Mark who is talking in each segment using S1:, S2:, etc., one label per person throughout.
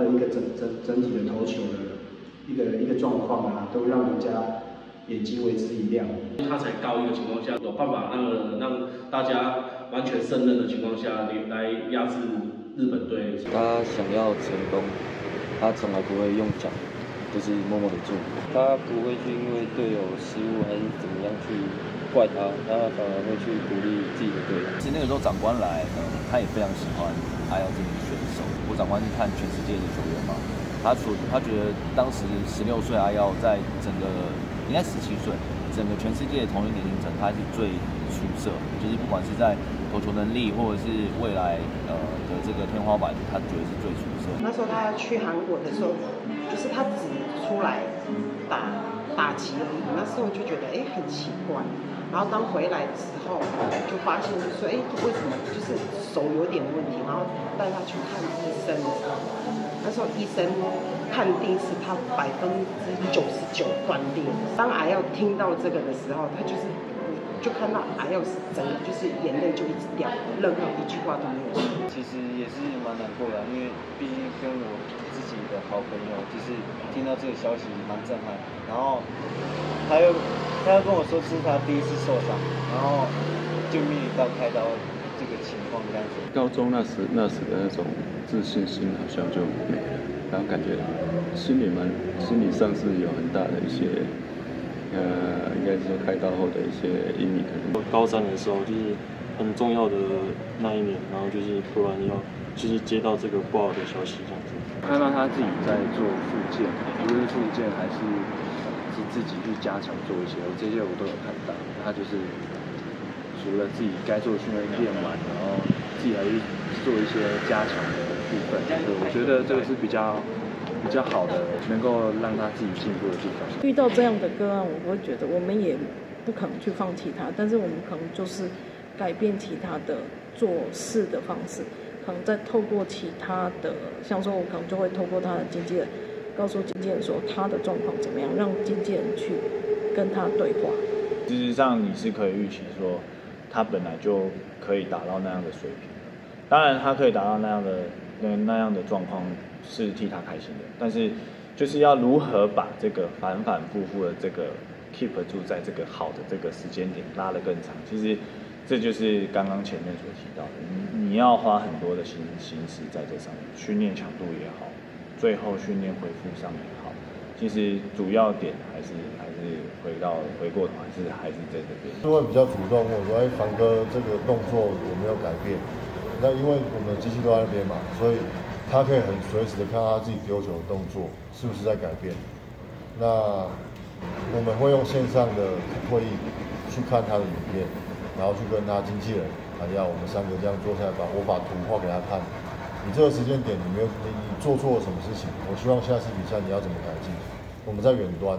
S1: 的一个整整整体的投球的一个一个状况啊，都让人家眼睛为之一亮。
S2: 他才高一个情况下，有办法让让大家完全胜任的情况下，你来压制日本队。
S3: 他想要成功，他从来不会用脚，就是默默的做。他不会去因为队友失误还是怎么样去。怪他，他反而会去鼓励自己的队友。
S4: 其实那个时候长官来，嗯，他也非常喜欢阿耀这名选我长官是看全世界的球员嘛，他所他觉得当时十六岁阿耀在整个应该十七岁，整个全世界同一年龄层他是最出色，就是不管是在投球能力或者是未来呃的这个天花板，他觉得是最出色。
S5: 那时候他去韩国的时候，就是他只出来打打击而已，那时候就觉得哎很奇怪。然后当回来之后，就发现就说，哎，为什么就是手有点问题？然后带他去看医生的时候，那时候医生判定是他百分之九十九断裂。当阿耀听到这个的时候，他就是就看到阿耀整个就是眼泪就一直掉，任何一句话都没有说。
S3: 其实也是蛮难过的，因为毕竟好朋友，就是听到这个消息蛮震撼。然后他又。他又跟我说这是他第一次受伤，然后就面临到开刀这个情况这样子。
S6: 高中那时那时的那种自信心好像就没了，然后感觉心里蛮心理上是有很大的一些，呃，应该是说开刀后的一些阴影。
S7: 我高三的时候就是很重要的那一年，然后就是突然要就是接到这个不好的消息这样子。
S8: 看到他自己在做复健，无论是复健还是是。自己去加强做一些，我这些我都有看到。他就是除了自己该做的训练练完，然后自己还去做一些加强的部分。对，我觉得这个是比较比较好的，能够让他自己进步的地方。
S9: 遇到这样的个案，我会觉得我们也不可能去放弃他，但是我们可能就是改变其他的做事的方式，可能再透过其他的，像说我可能就会透过他的经纪人。告诉经纪人说他的状况怎么样，让经纪人去跟他对话。
S10: 事实上，你是可以预期说他本来就可以达到那样的水平。当然，他可以达到那样的那那样的状况是替他开心的。但是，就是要如何把这个反反复复的这个 keep 住在这个好的这个时间点拉得更长。其实，这就是刚刚前面所提到的，你你要花很多的心心思在这上面，训练强度也好。最后训练恢复上也好，其实主要点还是还是回到回过头，还是还是在这边。
S11: 就会比较主动，我说：“哎，凡哥，这个动作有没有改变？”那因为我们机器都在那边嘛，所以他可以很随时的看他自己丢球的动作是不是在改变。那我们会用线上的会议去看他的影片，然后去跟他经纪人，还要我们三个这样坐下来，把我把图画给他看。你这个时间点，你没有你做错了什么事情？我希望下次比赛你要怎么改进？我们在远端，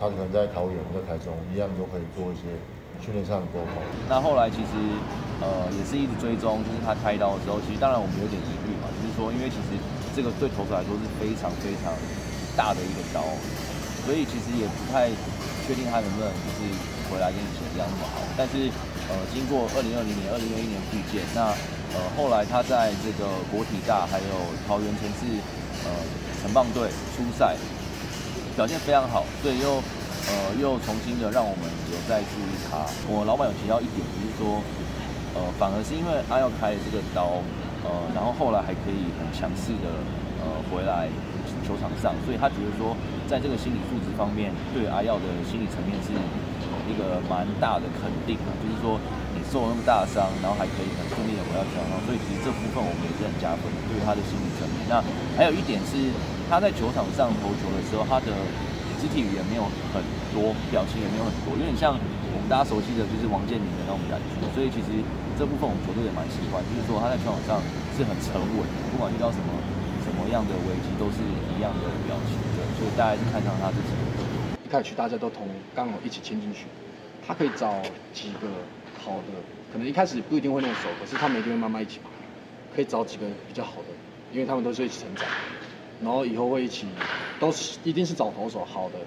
S11: 他可能在桃园，在台中，一样都可以做一些训练上的沟通。
S4: 那后来其实呃也是一直追踪，就是他开刀的时候，其实当然我们有点疑虑嘛，就是说因为其实这个对投手来说是非常非常大的一个刀，所以其实也不太确定他能不能就是回来跟以前一样那么好。但是呃经过二零二零年、二零二一年复健，那呃，后来他在这个国体大还有桃园城市呃城棒队出赛，表现非常好，所以又呃又重新的让我们有再注意他。我老板有提到一点，就是说呃反而是因为阿耀开这个刀，呃然后后来还可以很强势的呃回来球场上，所以他觉得说在这个心理素质方面，对阿耀的心理层面是一个蛮大的肯定啊，就是说。你受了那么大的伤，然后还可以很顺利的回到球场上，所以其实这部分我们也是很加分的，对于他的心理层面。那还有一点是，他在球场上投球的时候，他的肢体语言没有很多，表情也没有很多，有点像我们大家熟悉的就是王健林的那种感觉。所以其实这部分我们球队也蛮喜欢，就是说他在球场上是很沉稳，不管遇到什么一样的危机，都是一样的表情。对，所以大家是看上他自己。
S12: 一开始大家都同刚好一起签进去，他可以找几个。好的，可能一开始不一定会那么熟，可是他们一定会慢慢一起爬，可以找几个比较好的，因为他们都是一起成长，然后以后会一起，都是一定是找投手好的，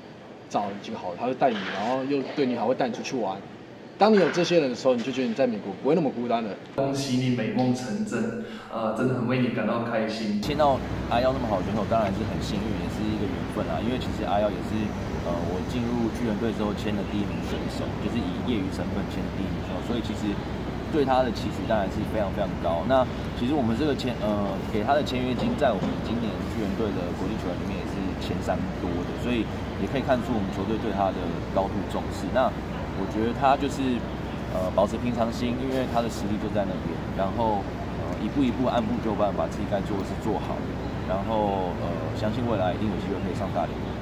S12: 找几个好的，他会带你，然后又对你好，会带你出去玩，当你有这些人的时候，你就觉得你在美国不会那么孤单了。
S13: 恭喜你美梦成真，呃，真的很为你感到开心。
S4: 签到阿耀那么好的选手，当然是很幸运，也是一个缘分啊。因为其实阿耀也是，呃，我进入巨人队之后签的第一名选手，就是以业余身份签的第一名选手，所以其实对他的期许当然是非常非常高。那其实我们这个签，呃，给他的签约金，在我们今年巨人队的国际球员里面也是前三多的，所以也可以看出我们球队对他的高度重视。那我觉得他就是呃保持平常心，因为他的实力就在那边，然后呃一步一步按部就班，把自己该做的事做好，然后呃相信未来一定有机会可以上大联盟。